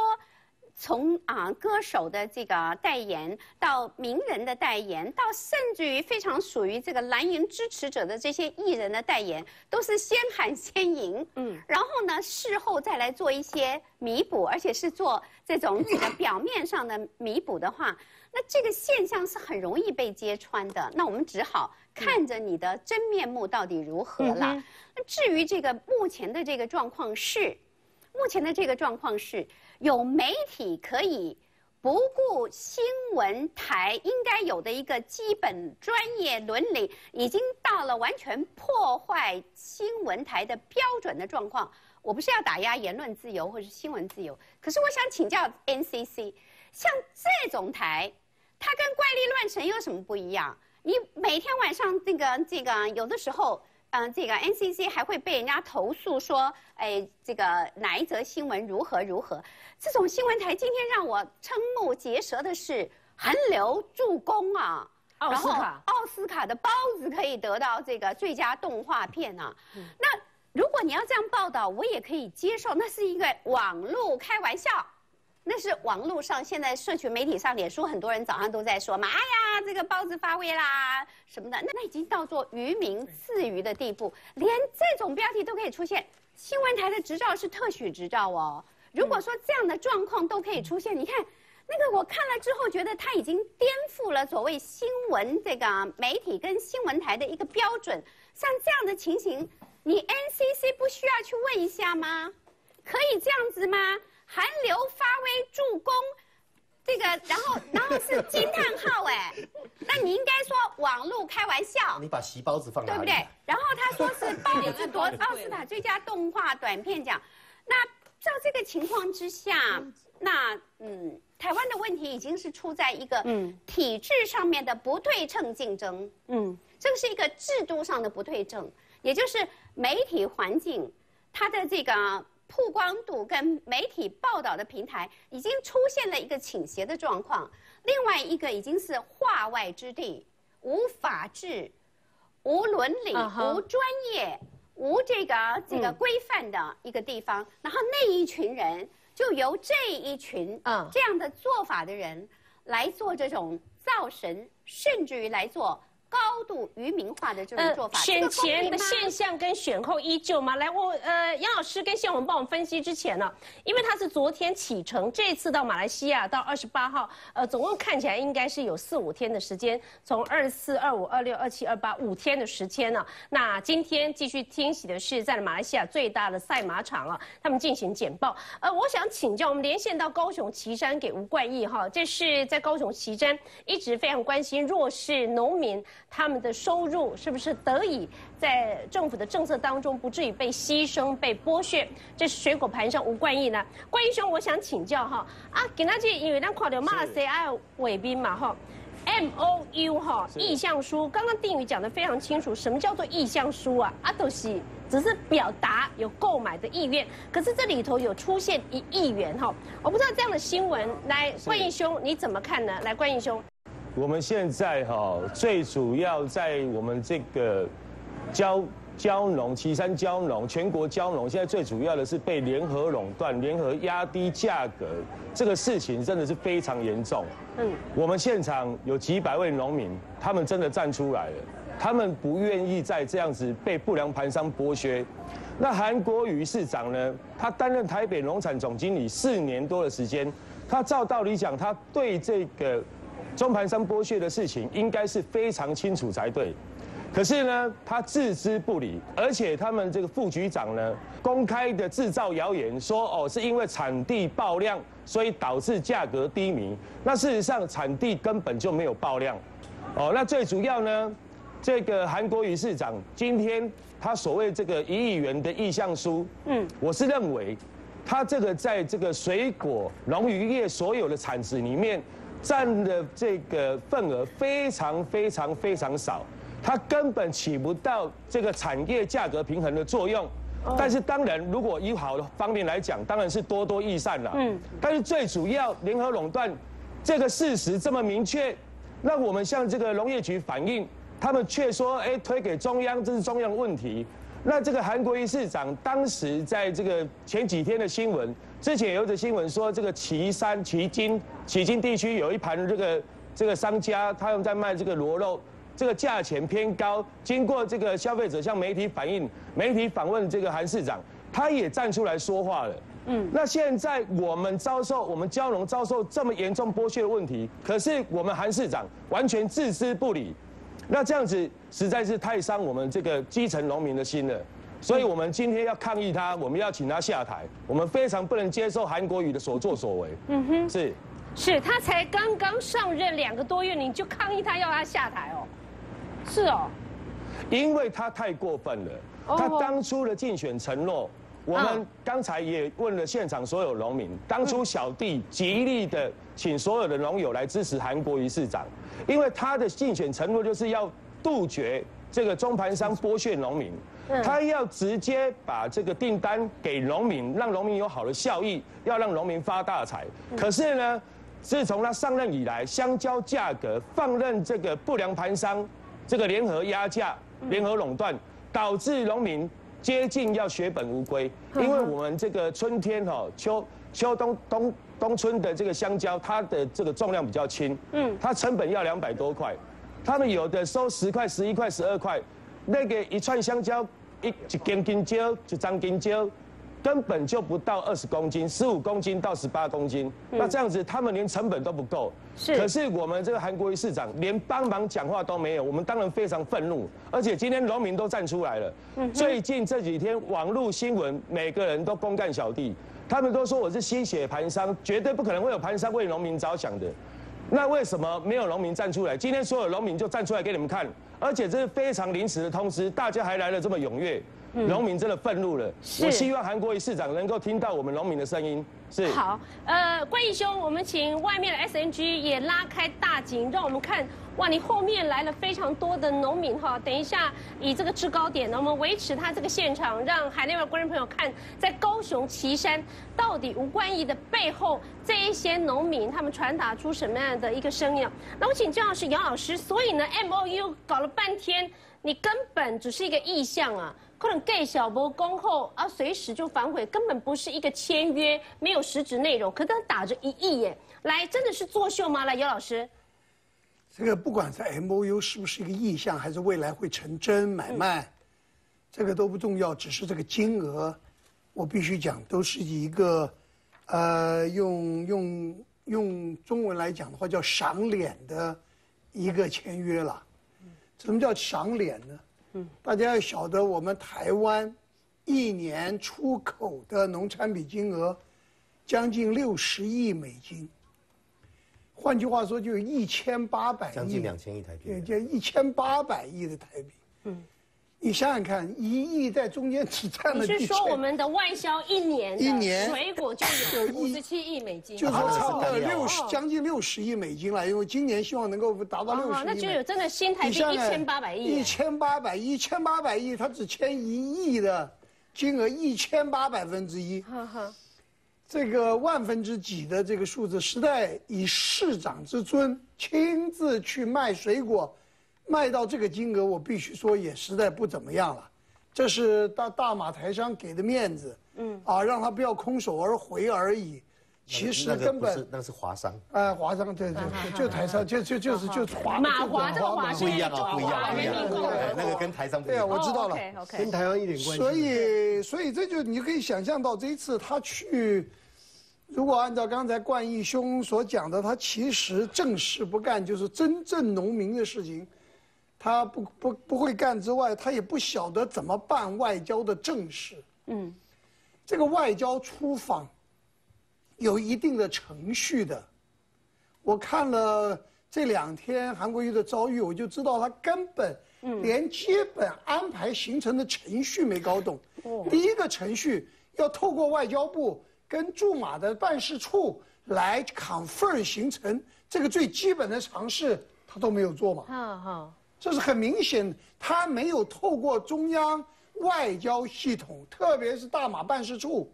从啊歌手的这个代言到名人的代言，到甚至于非常属于这个蓝营支持者的这些艺人的代言，都是先喊先赢，嗯，然后呢事后再来做一些弥补，而且是做这种这个表面上的弥补的话。那这个现象是很容易被揭穿的，那我们只好看着你的真面目到底如何了。那至于这个目前的这个状况是，目前的这个状况是有媒体可以不顾新闻台应该有的一个基本专业伦理，已经到了完全破坏新闻台的标准的状况。我不是要打压言论自由或者是新闻自由，可是我想请教 NCC，像这种台。它跟怪力乱神有什么不一样？你每天晚上这个这个有的时候，嗯，这个 NCC 还会被人家投诉说，哎，这个哪一则新闻如何如何？这种新闻台今天让我瞠目结舌的是韩流助攻啊，奥斯卡奥斯卡的包子可以得到这个最佳动画片啊，那如果你要这样报道，我也可以接受，那是一个网络开玩笑。那是网络上现在社群媒体上，脸书很多人早上都在说嘛，哎呀，这个包子发威啦什么的，那那已经到做渔民自娱的地步，连这种标题都可以出现。新闻台的执照是特许执照哦，如果说这样的状况都可以出现，你看那个我看了之后觉得他已经颠覆了所谓新闻这个媒体跟新闻台的一个标准。像这样的情形，你 NCC 不需要去问一下吗？可以这样子吗？韩流发威助攻，这个，然后，然后是惊叹号哎，那你应该说网络开玩笑。你把席包子放哪对不对？然后他说是包子夺奥斯卡最佳动画短片奖，那照这个情况之下，那嗯，台湾的问题已经是出在一个嗯体制上面的不对称竞争，嗯，这个是一个制度上的不对称，也就是媒体环境它的这个。曝光度跟媒体报道的平台已经出现了一个倾斜的状况，另外一个已经是化外之地，无法治、无伦理、无专业、无这个这个规范的一个地方。然后那一群人就由这一群这样的做法的人来做这种造神，甚至于来做。高度愚民化的这种做法，选前的现象跟选后依旧吗？来，我呃杨老师跟谢宏帮我们分析之前呢，因为他是昨天启程，这次到马来西亚到二十八号，呃，总共看起来应该是有四五天的时间，从二四、二五、二六、二七、二八五天的时间呢。那今天继续听喜的是在马来西亚最大的赛马场啊，他们进行简报。呃，我想请教，我们连线到高雄旗山给吴冠义哈，这是在高雄旗山一直非常关心弱势农民。他们的收入是不是得以在政府的政策当中不至于被牺牲、被剥削？这是水果盘上吴冠义呢？冠义兄，我想请教哈啊，给他这因为咱看到马来西亚委宾嘛哈，M O U 哈意向书，刚刚定宇讲的非常清楚，什么叫做意向书啊？阿斗西只是表达有购买的意愿，可是这里头有出现一亿元哈，我不知道这样的新闻，来冠义兄你怎么看呢？来冠义兄。我们现在哈最主要在我们这个胶胶农岐山交农全国交农，现在最主要的是被联合垄断、联合压低价格，这个事情真的是非常严重。嗯，我们现场有几百位农民，他们真的站出来了，他们不愿意再这样子被不良盘商剥削。那韩国瑜市长呢，他担任台北农产总经理四年多的时间，他照道理讲，他对这个。中盘商剥削的事情应该是非常清楚才对，可是呢，他置之不理，而且他们这个副局长呢，公开的制造谣言说，哦，是因为产地爆量，所以导致价格低迷。那事实上，产地根本就没有爆量。哦，那最主要呢，这个韩国瑜市长今天他所谓这个一亿元的意向书，嗯，我是认为，他这个在这个水果、农渔业所有的产值里面。占的这个份额非常非常非常少，它根本起不到这个产业价格平衡的作用。但是当然，如果以好的方面来讲，当然是多多益善了。嗯。但是最主要，联合垄断这个事实这么明确，那我们向这个农业局反映，他们却说，哎，推给中央，这是中央问题。那这个韩国瑜市长当时在这个前几天的新闻，之前有一则新闻说，这个岐山、岐金、岐金地区有一盘这个这个商家，他们在卖这个螺肉，这个价钱偏高。经过这个消费者向媒体反映，媒体访问这个韩市长，他也站出来说话了。嗯，那现在我们遭受我们蛟龙遭受这么严重剥削的问题，可是我们韩市长完全置之不理。那这样子实在是太伤我们这个基层农民的心了，所以我们今天要抗议他，我们要请他下台，我们非常不能接受韩国瑜的所作所为。嗯哼，是，是他才刚刚上任两个多月，你就抗议他要他下台哦？是哦，因为他太过分了，他当初的竞选承诺。我们刚才也问了现场所有农民，当初小弟极力的请所有的农友来支持韩国瑜市长，因为他的竞选承诺就是要杜绝这个中盘商剥削农民，他要直接把这个订单给农民，让农民有好的效益，要让农民发大财。可是呢，自从他上任以来，香蕉价格放任这个不良盘商，这个联合压价、联合垄断，导致农民。接近要血本无归，因为我们这个春天哈秋秋冬冬冬春的这个香蕉，它的这个重量比较轻，嗯，它成本要两百多块，他们有的收十块、十一块、十二块，那个一串香蕉一一根金蕉一张金蕉。根本就不到二十公斤，十五公斤到十八公斤，那这样子他们连成本都不够。是，可是我们这个韩国瑜市长连帮忙讲话都没有，我们当然非常愤怒。而且今天农民都站出来了。最近这几天网络新闻，每个人都公干小弟，他们都说我是吸血盘商，绝对不可能会有盘商为农民着想的。那为什么没有农民站出来？今天所有农民就站出来给你们看，而且这是非常临时的通知，大家还来了这么踊跃。农民真的愤怒了，我希望韩国瑜市长能够听到我们农民的声音。是好，呃，关义兄，我们请外面的 SNG 也拉开大景，让我们看，哇，你后面来了非常多的农民哈。等一下，以这个制高点呢，我们维持他这个现场，让海内外观众朋友看，在高雄旗山到底吴冠义的背后这一些农民，他们传达出什么样的一个声音？那我请郑老师、杨老师，所以呢，MOU 搞了半天，你根本只是一个意向啊。可能盖小波恭候，而随时就反悔，根本不是一个签约，没有实质内容。可他打着一亿耶，来真的是作秀吗？来，姚老师，这个不管是 M O U 是不是一个意向，还是未来会成真买卖，这个都不重要，只是这个金额，我必须讲，都是一个，呃，用用用中文来讲的话，叫赏脸的一个签约了。什么叫赏脸呢？大家要晓得，我们台湾一年出口的农产品金额将近六十亿美金。换句话说，就一千八百亿，将近两千亿台币，对，就一千八百亿的台币。嗯。你想想看，一亿在中间只占了。你是说我们的外销一年一年水果就有五十七亿美金？就是差不多六十，将近六十亿美金了。因为今年希望能够达到六十亿。那就有真的新台币一千八百亿。一千八百亿，一千八百亿，它只签一亿的金额，一千八百分之一。这个万分之几的这个数字，时代以市长之尊亲自去卖水果。卖到这个金额，我必须说也实在不怎么样了。这是大大马台商给的面子，嗯，啊，让他不要空手而回而已。其实根本那是华商，哎，华商，对对对，就台商，就就就是就华马华这个华不一样啊，不一样，不一样，那个跟台商不一样。对啊，我知道了，跟台湾一点关系。所以，所以这就你可以想象到这一次他去，如果按照刚才冠义兄所讲的，他其实正事不干，就是真正农民的事情。他不不不会干之外，他也不晓得怎么办外交的正事。嗯，这个外交出访有一定的程序的。我看了这两天韩国瑜的遭遇，我就知道他根本连基本安排行程的程序没搞懂。第一个程序要透过外交部跟驻马的办事处来 confirm 行程，这个最基本的尝试他都没有做嘛。好好。这是很明显，他没有透过中央外交系统，特别是大马办事处。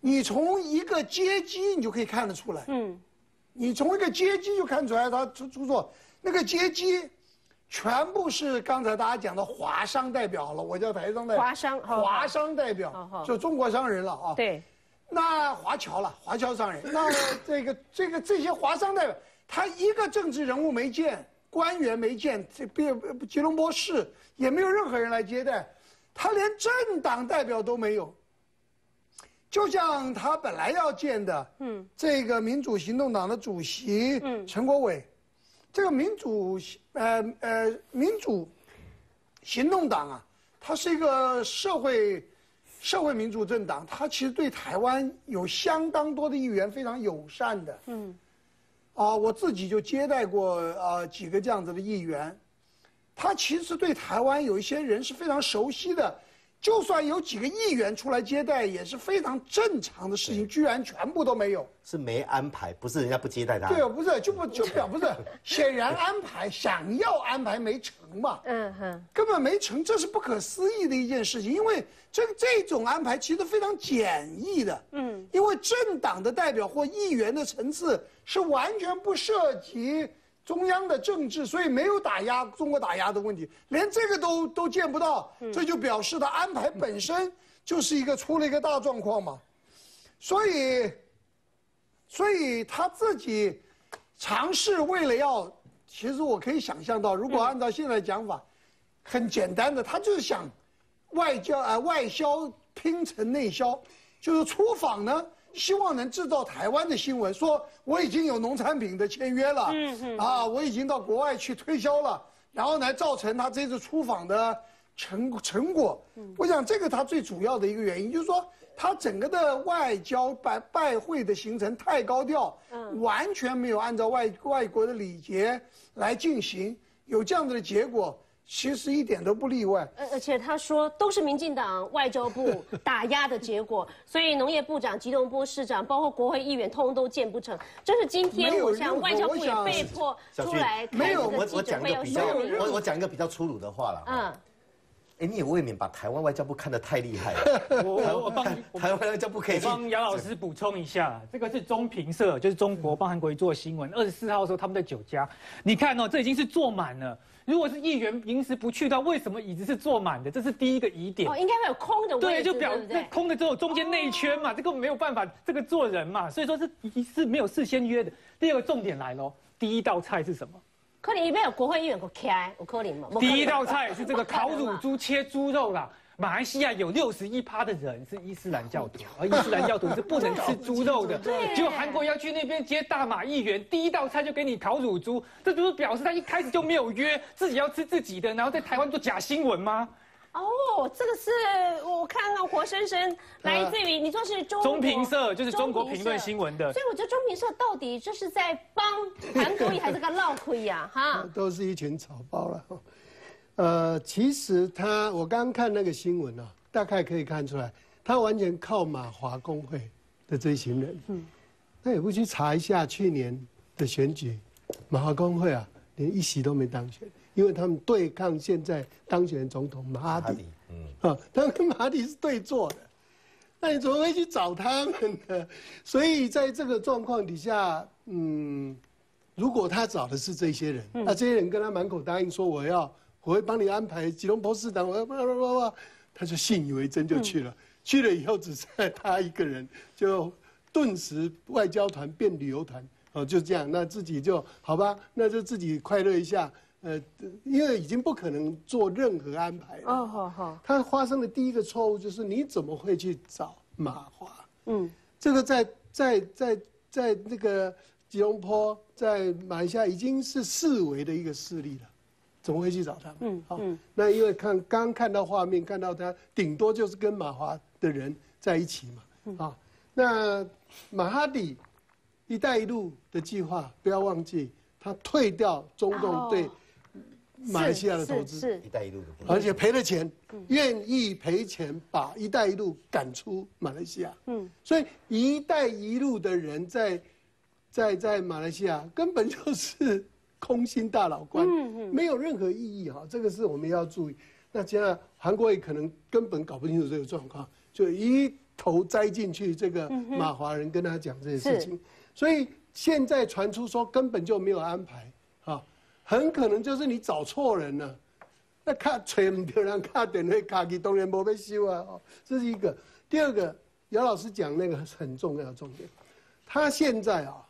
你从一个接机，你就可以看得出来。嗯，你从一个接机就看出来，他出出错。那个接机，全部是刚才大家讲的华商代表了，我叫台商代表。华商，华商代表，就中国商人了啊。对，那华侨了，华侨商人。那这个这个这些华商代表，他一个政治人物没见。官员没见，这别吉隆坡市也没有任何人来接待，他连政党代表都没有。就像他本来要见的，嗯，这个民主行动党的主席，嗯，陈国伟，这个民主，呃呃，民主行动党啊，它是一个社会社会民主政党，它其实对台湾有相当多的议员非常友善的，嗯。啊，我自己就接待过啊几个这样子的议员，他其实对台湾有一些人是非常熟悉的，就算有几个议员出来接待也是非常正常的事情，居然全部都没有，是没安排，不是人家不接待他，对啊，不是就不就表不是，显然安排想要安排没成嘛，嗯哼，根本没成，这是不可思议的一件事情，因为这这种安排其实非常简易的，嗯，因为政党的代表或议员的层次。是完全不涉及中央的政治，所以没有打压中国打压的问题，连这个都都见不到，这就表示他安排本身就是一个出了一个大状况嘛。所以，所以他自己尝试为了要，其实我可以想象到，如果按照现在讲法，很简单的，他就是想外交啊外销拼成内销，就是出访呢。希望能制造台湾的新闻，说我已经有农产品的签约了，啊，我已经到国外去推销了，然后来造成他这次出访的成成果。我想这个他最主要的一个原因，就是说他整个的外交拜拜会的行程太高调，完全没有按照外外国的礼节来进行，有这样子的结果。其实一点都不例外，而而且他说都是民进党外交部 打压的结果，所以农业部长吉隆坡市长，包括国会议员，通通都见不成。这是今天我想外交部也被迫出来没有我我讲一个比较我我讲一个比较粗鲁的话了。嗯。哎，你也未免把台湾外交部看得太厉害 了。我我帮台湾外交部可以帮杨老师补充一下，这个是中评社，就是中国帮韩国做新闻。二十四号的时候，他们在酒家，你看哦，这已经是坐满了。如果是议员临时不去到，为什么椅子是坐满的？这是第一个疑点。哦，应该会有空的位置，对，就表那空的之后中间那一圈嘛，这个没有办法，这个坐人嘛，所以说是是没有事先约的。第二个重点来喽，第一道菜是什么？柯林一边有国会议员给开，我柯林嘛。第一道菜 是这个烤乳猪切猪肉啦。马来西亚有六十一趴的人是伊斯兰教徒，而伊斯兰教徒是不能吃猪肉的。结果韩国要去那边接大马议员，第一道菜就给你烤乳猪，这就是表示他一开始就没有约自己要吃自己的，然后在台湾做假新闻吗？哦，这个是我看到活生生来自于你说是中中评社，就是中国评论新闻的。所以我觉得中评社到底这是在帮韩国瑜还是个闹亏呀？哈，都是一群草包了。呃，其实他我刚刚看那个新闻啊，大概可以看出来，他完全靠马华工会的这群人。嗯，那也不去查一下去年的选举，马华工会啊，连一席都没当选。因为他们对抗现在当选总统马哈迪，嗯，啊，他们跟马哈迪是对坐的，那你怎么会去找他们呢？所以在这个状况底下，嗯，如果他找的是这些人，那这些人跟他满口答应说我要我会帮你安排吉隆坡市长，我要叭叭叭叭，他就信以为真就去了，去了以后只剩他一个人，就顿时外交团变旅游团，哦，就这样，那自己就好吧，那就自己快乐一下。呃，因为已经不可能做任何安排了。哦，好好。他发生的第一个错误就是你怎么会去找马华？嗯，这个在在在在那个吉隆坡，在马来西亚已经是四维的一个势力了，怎么会去找他？嗯，好。那因为看刚看到画面，看到他顶多就是跟马华的人在一起嘛。啊，那马哈迪“一带一路”的计划不要忘记，他退掉中共对。马来西亚的投资，一带一路的，而且赔了钱，愿意赔钱把一带一路赶出马来西亚。嗯，所以一带一路的人在在在马来西亚根本就是空心大老官，没有任何意义哈。这个是我们要注意。那接下来韩国也可能根本搞不清楚这个状况，就一头栽进去。这个马华人跟他讲这些事情，所以现在传出说根本就没有安排啊。很可能就是你找错人了，那卡吹唔漂亮，卡电话卡机当然无被修啊。哦，这是一个。第二个，姚老师讲那个很重要的重点，他现在啊，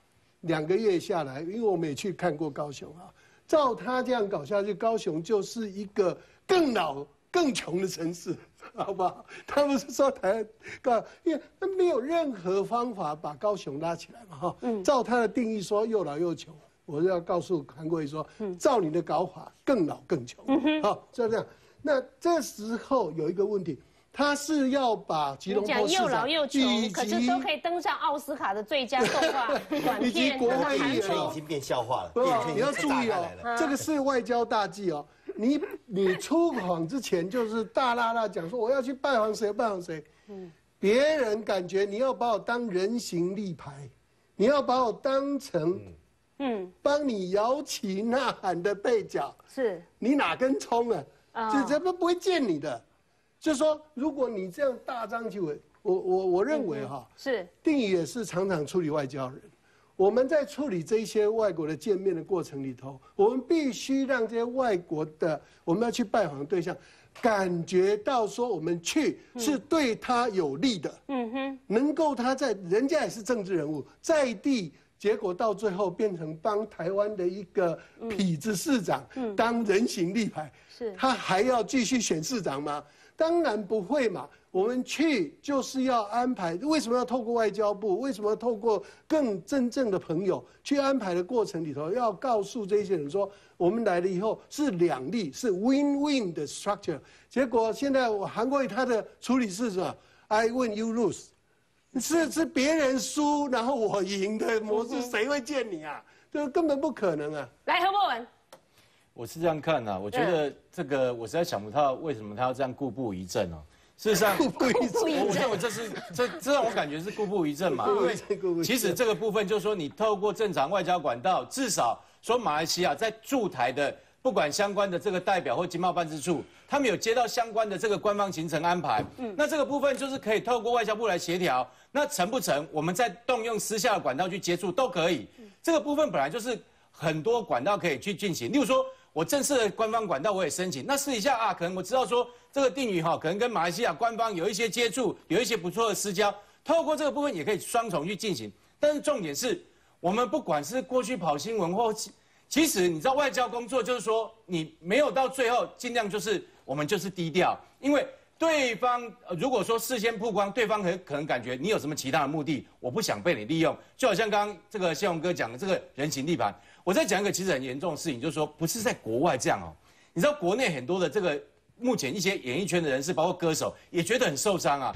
两个月下来，因为我们也去看过高雄啊，照他这样搞下去，高雄就是一个更老、更穷的城市，好不好？他们是说台高，因为他没有任何方法把高雄拉起来嘛，哈。嗯。照他的定义说，又老又穷。我要告诉韩国瑜说，照你的搞法，更老更穷。好，就这样。那这时候有一个问题，他是要把吉隆坡又老又穷，可是都可以登上奥斯卡的最佳动画 短片。以及国外艺人已经变笑话了。不，你要注意哦，这个是外交大忌哦。你你出访之前就是大啦啦讲说我要去拜访谁拜访谁，嗯别人感觉你要把我当人形立牌，你要把我当成。嗯，帮你摇旗呐喊的背角，是你哪根葱啊？这这不不会见你的。就说如果你这样大张旗鼓，我我我认为哈，是。定宇也是常常处理外交人。我们在处理这些外国的见面的过程里头，我们必须让这些外国的我们要去拜访的对象，感觉到说我们去是对他有利的，嗯哼，能够他在人家也是政治人物，在地，结果到最后变成帮台湾的一个痞子市长当人形立牌，是，他还要继续选市长吗？当然不会嘛。我们去就是要安排，为什么要透过外交部？为什么要透过更真正的朋友去安排的过程里头，要告诉这些人说，我们来了以后是两利，是 win-win 的 structure。结果现在我韩国瑜他的处理是什么？I win, you lose，是是别人输，然后我赢的模式，谁会见你啊？这根本不可能啊！来何博文，我是这样看啊，我觉得这个我实在想不到为什么他要这样固步一阵哦。事实上，故一阵，我认为这是这这让我感觉是固步一阵嘛。因为其实这个部分就是说，你透过正常外交管道，至少说马来西亚在驻台的不管相关的这个代表或经贸办事处，他们有接到相关的这个官方行程安排。嗯，那这个部分就是可以透过外交部来协调。那成不成，我们再动用私下的管道去接触都可以。这个部分本来就是很多管道可以去进行。例如说。我正式的官方管道我也申请，那试一下啊，可能我知道说这个定语哈，可能跟马来西亚官方有一些接触，有一些不错的私交，透过这个部分也可以双重去进行。但是重点是，我们不管是过去跑新闻或，其实你知道外交工作就是说，你没有到最后尽量就是我们就是低调，因为对方如果说事先曝光，对方很可能感觉你有什么其他的目的，我不想被你利用，就好像刚刚这个谢宏哥讲的这个人形地盘。我再讲一个其实很严重的事情，就是说不是在国外这样哦，你知道国内很多的这个目前一些演艺圈的人士，包括歌手，也觉得很受伤啊。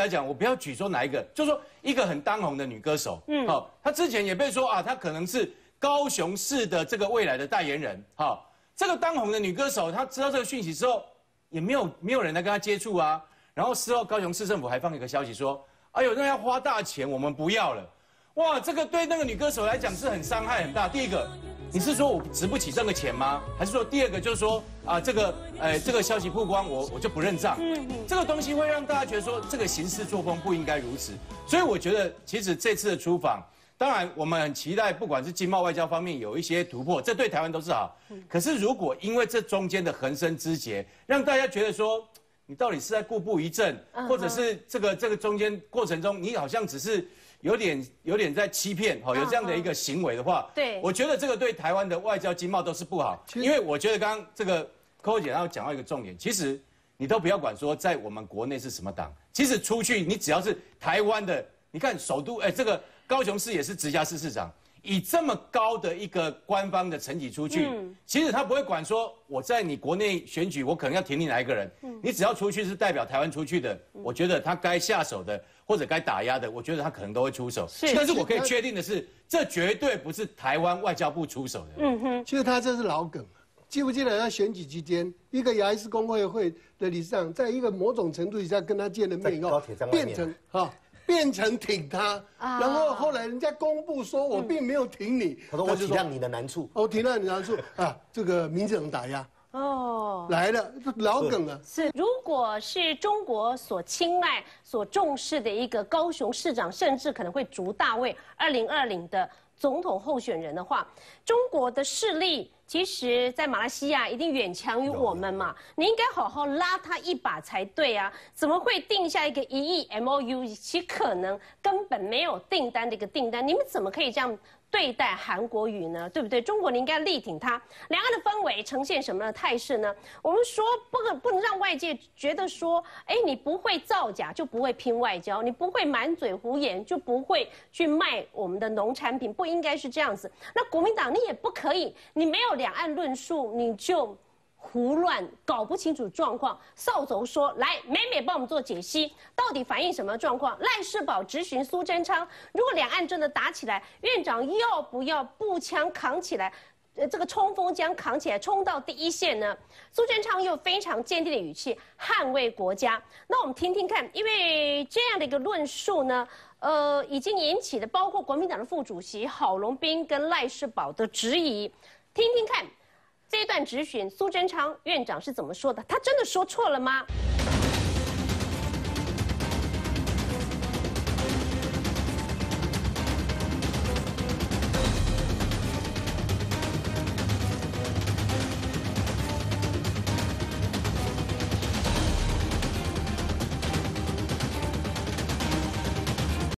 来讲，我不要举说哪一个，就说一个很当红的女歌手，嗯，好，她之前也被说啊，她可能是高雄市的这个未来的代言人，好，这个当红的女歌手，她知道这个讯息之后，也没有没有人来跟她接触啊，然后事后高雄市政府还放一个消息说，哎呦，那要花大钱，我们不要了，哇，这个对那个女歌手来讲是很伤害很大。第一个。你是说我值不起这个钱吗？还是说第二个就是说啊，这个呃这个消息曝光，我我就不认账？嗯嗯，这个东西会让大家觉得说这个行事作风不应该如此。所以我觉得其实这次的出访，当然我们很期待，不管是经贸外交方面有一些突破，这对台湾都是好。可是如果因为这中间的横生枝节，让大家觉得说你到底是在固步一阵，或者是这个这个中间过程中你好像只是。有点有点在欺骗，哈，有这样的一个行为的话，对，我觉得这个对台湾的外交经贸都是不好。因为我觉得刚刚这个 Coco 姐要讲到一个重点，其实你都不要管说在我们国内是什么党，其实出去你只要是台湾的，你看首都，哎，这个高雄市也是直辖市市长。以这么高的一个官方的层级出去，其实他不会管说我在你国内选举，我可能要挺你哪一个人。你只要出去是代表台湾出去的，我觉得他该下手的或者该打压的，我觉得他可能都会出手。但是我可以确定的是，这绝对不是台湾外交部出手的。嗯哼，其实他这是老梗，记不记得他选举期间，一个牙医师工会会的理事长，在一个某种程度下跟他见了面以后，变成哈。变成挺他，然后后来人家公布说我并没有挺你，他说我体谅你的难处，我体谅你的难处啊，这个民进党打压。哦。来了老梗了。是，如果是中国所青睐、所重视的一个高雄市长，甚至可能会逐大位二零二零的总统候选人的话，中国的势力。其实，在马来西亚一定远强于我们嘛，你应该好好拉他一把才对啊！怎么会定下一个一亿 M O U？其可能根本没有订单的一个订单，你们怎么可以这样？对待韩国语呢，对不对？中国你应该力挺他。两岸的氛围呈现什么样的态势呢？我们说不可不能让外界觉得说，哎，你不会造假就不会拼外交，你不会满嘴胡言就不会去卖我们的农产品，不应该是这样子。那国民党你也不可以，你没有两岸论述你就。胡乱搞不清楚状况，扫帚说：“来，美美帮我们做解析，到底反映什么状况？”赖世宝质询苏贞昌：“如果两岸真的打起来，院长要不要步枪扛起来？呃这个冲锋枪扛起来冲到第一线呢？苏贞昌用非常坚定的语气捍卫国家。那我们听听看，因为这样的一个论述呢，呃，已经引起了包括国民党的副主席郝龙斌跟赖世宝的质疑。听听看这一段直询，苏贞昌院长是怎么说的？他真的说错了吗？